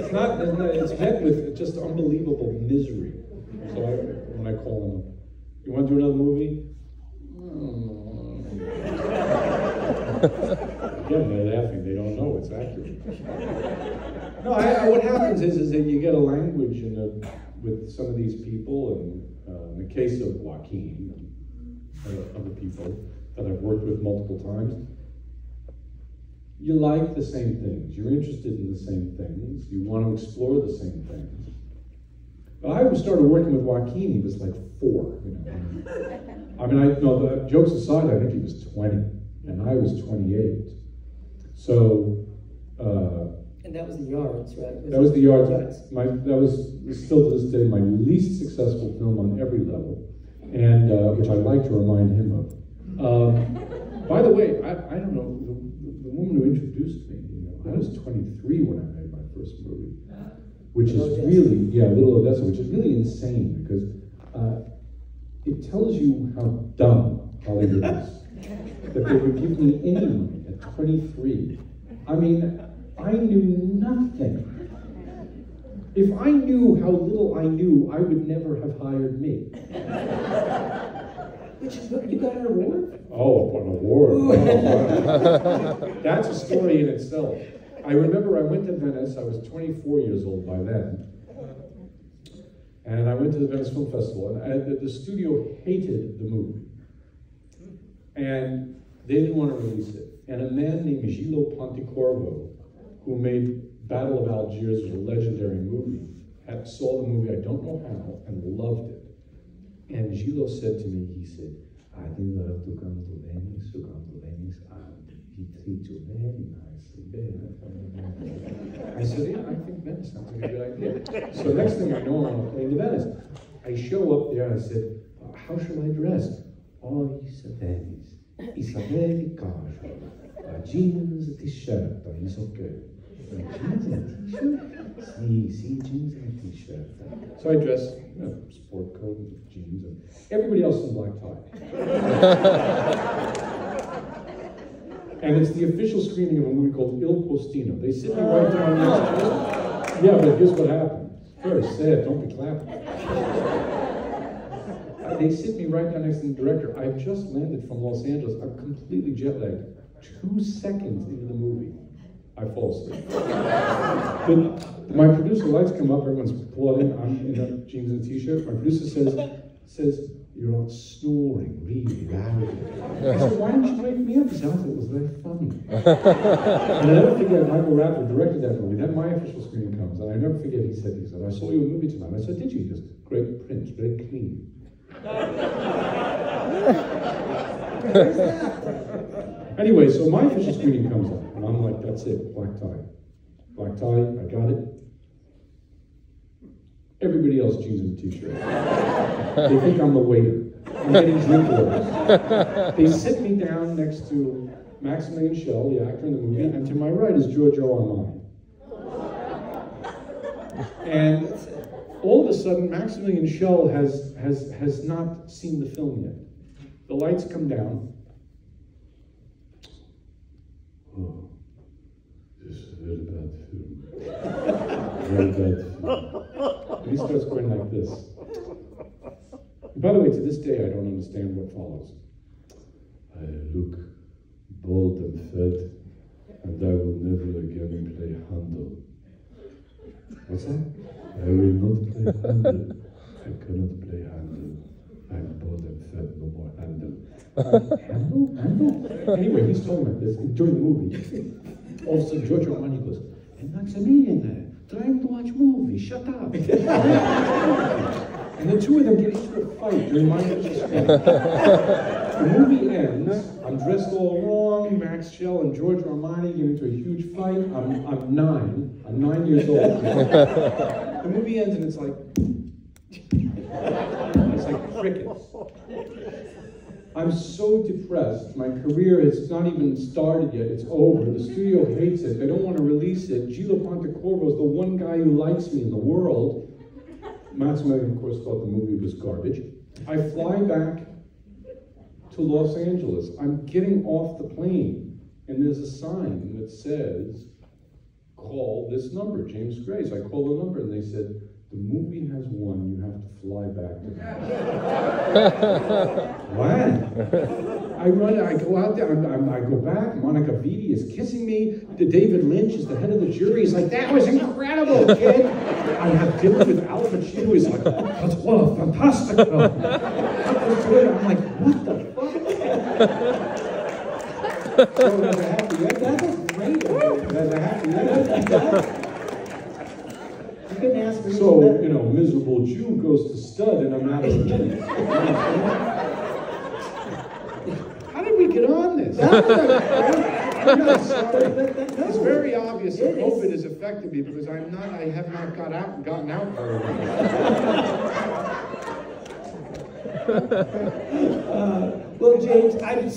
it's not, it's met with just unbelievable misery. So I, when I call them, you want to do another movie? Again, they're laughing, they don't know it's accurate. No, I, I, what happens is, is that you get a language in a, with some of these people, and uh, in the case of Joaquin, and other people that I've worked with multiple times, you like the same things, you're interested in the same things, you want to explore the same things. But I started working with Joaquin, he was like four, you know. I mean, I no, the jokes aside, I think he was 20, and I was 28. So, uh, and that was the Yards, right? that was the Yards. My that was still to this day my least successful film on every level, and uh, which I like to remind him of. Um, by the way, I, I don't know introduced me. You know, I was 23 when I made my first movie, which is really yeah, Little Odessa, which is really insane because uh, it tells you how dumb Hollywood is that they would give me any money at 23. I mean, I knew nothing. If I knew how little I knew, I would never have hired me. Which is you got an award? Oh, an award. Oh, wow. That's a story in itself. I remember I went to Venice. I was 24 years old by then. And I went to the Venice Film Festival, and I, the, the studio hated the movie. And they didn't want to release it. And a man named Gillo Pontecorvo, who made Battle of Algiers, was a legendary movie, had, saw the movie, I don't know how, and loved it. And Gillo said to me, he said, I think you have to come to Venice, to come to Venice, and he treats you very nicely. I said, yeah, I think Venice sounds like a good idea. So next thing I know, I'm playing a to Venice. I show up there and I said, how shall I dress? Oh, it's Venice. It's a very casual. A jeans, t-shirt, it's okay. Jeans and t-shirt? See, see, jeans and t-shirt. So I dress, you know, sport coat, and jeans, and everybody else in black tie. and it's the official screening of a movie called Il Postino. They sit me right down next to Yeah, but here's what happened. First, say it, don't be clapping uh, they sit me right down next to the director. I've just landed from Los Angeles. I'm completely jet lagged. Two seconds into the movie, I fall asleep. but my producer lights come up, everyone's applauding. I'm in a jeans and t-shirt. My producer says, says, you're not snoring really loudly. I said, why didn't you wake me up? He said, I thought it was very funny. and I never forget, Michael Radford directed that movie. Then my official screening comes, and I never forget, he said, he said, I saw you in a movie tonight. I said, did you? He goes, great print, very clean. anyway, so my official screening comes up, and I'm like, that's it, black tie. Black tie, I got it. Everybody else jeans and t-shirt. they think I'm the waiter. I'm getting drink orders. They sit me down next to Maximilian Schell, the actor in the movie, and to my right is Giorgio Armani. And all of a sudden, Maximilian Schell has, has, has not seen the film yet. The lights come down. Oh, this is a bad film. film. He starts going like this. And by the way, to this day, I don't understand what follows. I look bold and fat, and I will never again play Handel. What's that? I will not play Handel. I cannot play Handel. I'm bored and fed, no more Handel. Handel? Handel? Anyway, he's talking about this during the movie. All of a sudden, Giorgio Armani and Maximilian, there, trying to watch movies, shut up. and the two of them get into a fight during my The movie ends, I'm dressed all wrong, Max Schell and George Armani get into a huge fight. I'm, I'm nine, I'm nine years old. the movie ends and it's like, it's like crickets. I'm so depressed. My career has not even started yet. It's over. The studio hates it. They don't want to release it. Gillo Pontecorvo is the one guy who likes me in the world. Max Maximilian, of course, thought the movie was garbage. I fly back to Los Angeles. I'm getting off the plane. And there's a sign that says, call this number, James Grace. I call the number and they said, the movie has won, you have to fly back to What? I run, I go out there, I'm, I'm- I go back, Monica Vitti is kissing me, the David Lynch is the head of the jury, he's like, that was incredible, kid. I have dinner with Al Pacino, he's like, oh, that's what a fantastic film. I'm like, what the fuck? So there's a happy ending. That was great. There's a happy ending. Couldn't ask for So, anything you know, miserable Jew goes to stud in a matter of minutes. How did we get on this? I'm not sorry. But- but- no. It's very obvious that It is. COVID has affected me because I'm not, I have not got out, gotten out very well. better. Uh, well, James, I'm